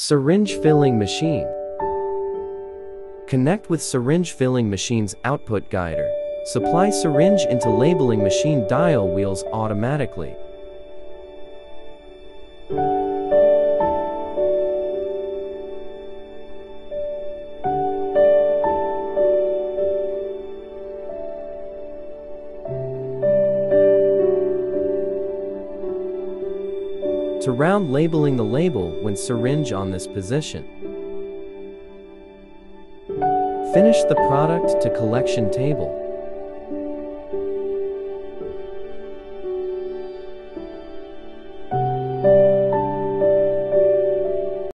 Syringe filling machine. Connect with syringe filling machine's output guider. Supply syringe into labeling machine dial wheels automatically. to round labeling the label when syringe on this position. Finish the product to collection table.